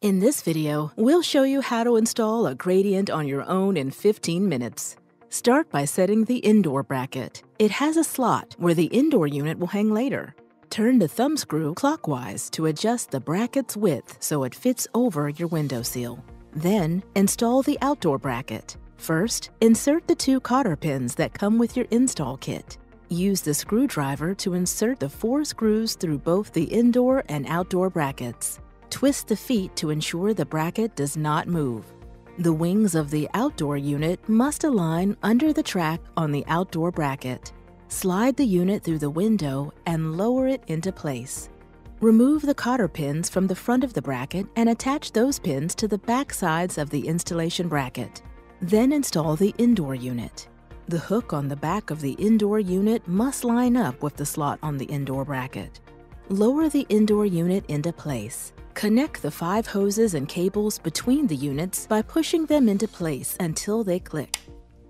In this video, we'll show you how to install a gradient on your own in 15 minutes. Start by setting the indoor bracket. It has a slot where the indoor unit will hang later. Turn the thumb screw clockwise to adjust the bracket's width so it fits over your window sill. Then, install the outdoor bracket. First, insert the two cotter pins that come with your install kit. Use the screwdriver to insert the four screws through both the indoor and outdoor brackets. Twist the feet to ensure the bracket does not move. The wings of the outdoor unit must align under the track on the outdoor bracket. Slide the unit through the window and lower it into place. Remove the cotter pins from the front of the bracket and attach those pins to the back sides of the installation bracket. Then install the indoor unit. The hook on the back of the indoor unit must line up with the slot on the indoor bracket. Lower the indoor unit into place. Connect the five hoses and cables between the units by pushing them into place until they click.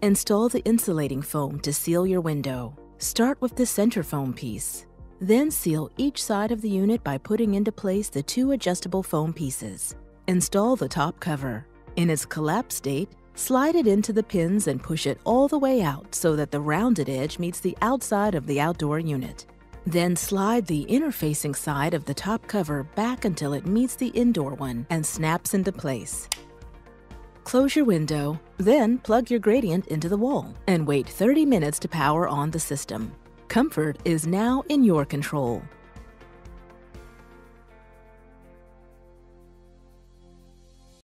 Install the insulating foam to seal your window. Start with the center foam piece. Then seal each side of the unit by putting into place the two adjustable foam pieces. Install the top cover. In its collapsed state, slide it into the pins and push it all the way out so that the rounded edge meets the outside of the outdoor unit. Then slide the inner-facing side of the top cover back until it meets the indoor one and snaps into place. Close your window, then plug your gradient into the wall and wait 30 minutes to power on the system. Comfort is now in your control.